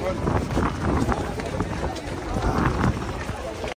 Good.